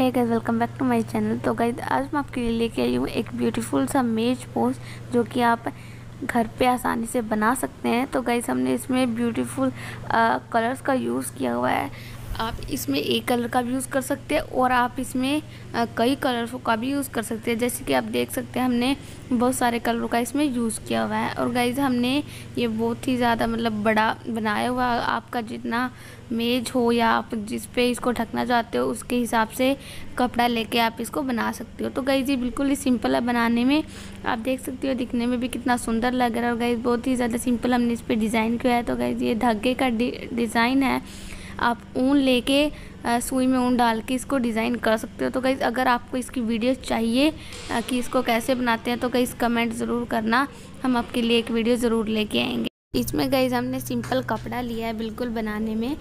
है guys welcome back to my channel तो guys आज मैं आपके लिए लेके आई हूँ एक ब्यूटीफुल सा मेज पोस्ट जो कि आप घर पे आसानी से बना सकते हैं। तो गाइज़ हमने इसमें ब्यूटीफुल कलर्स का यूज़ किया हुआ है। आप इसमें एक कलर का भी यूज़ कर सकते हैं और आप इसमें कई कलर्स का भी यूज़ कर सकते हैं। जैसे कि आप देख सकते हैं, हमने बहुत सारे कलरों का इसमें यूज़ किया हुआ है। और गाइज़ हमने ये बहुत ही ज़्यादा मतलब बड़ा बनाया हुआ आपका जितना मेज हो या आप जिस पे इसको ढकना चाहते हो, उसके हिसाब से कपड़ा लेके आप इसको बना सकते हो। तो गाइज़ ये बिल्कुल ही सिंपल है बनाने में। आप देख सकते हो, दिखने में भी कितना सुंदर लग रहा है। और गाइज़ बहुत ही ज़्यादा सिंपल हमने इस पर डिज़ाइन किया है। तो गाइज़ ये धागे का डिज़ाइन है। आप ऊन लेके सुई में ऊन डाल के इसको डिज़ाइन कर सकते हो। तो कहीं अगर आपको इसकी वीडियो चाहिए कि इसको कैसे बनाते हैं तो कहीं कमेंट ज़रूर करना। हम आपके लिए एक वीडियो ज़रूर लेके आएँगे। इसमें गई हमने सिंपल कपड़ा लिया है बिल्कुल बनाने में।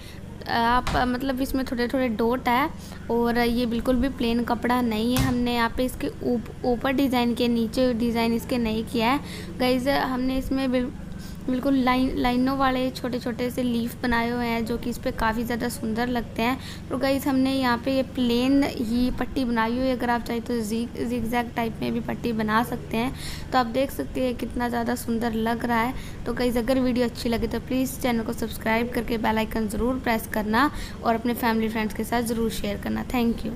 आप मतलब इसमें थोड़े थोड़े डोट है और ये बिल्कुल भी प्लेन कपड़ा नहीं है। हमने यहाँ पे इसके ऊपर उप, डिज़ाइन के नीचे डिज़ाइन इसके नहीं किया है। गईज हमने इसमें बिल्कुल लाइन, लाइनों वाले छोटे छोटे से लीफ बनाए हुए हैं जो कि इस पर काफ़ी ज़्यादा सुंदर लगते हैं। तो गाइज़ हमने यहाँ पे ये प्लेन ही पट्टी बनाई हुई है। अगर आप चाहें तो जिग जिग टाइप में भी पट्टी बना सकते हैं। तो आप देख सकते हैं कितना ज़्यादा सुंदर लग रहा है। तो गाइज़ अगर वीडियो अच्छी लगे तो प्लीज़ चैनल को सब्सक्राइब करके बेलाइकन ज़रूर प्रेस करना और अपने फैमिली फ्रेंड्स के साथ ज़रूर शेयर करना। Thank you